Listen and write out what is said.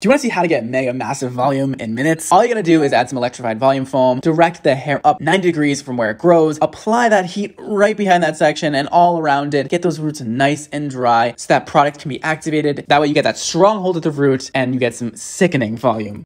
Do you want to see how to get mega massive volume in minutes? All you're going to do is add some electrified volume foam, direct the hair up 90 degrees from where it grows, apply that heat right behind that section and all around it, get those roots nice and dry so that product can be activated. That way you get that strong hold of the root and you get some sickening volume.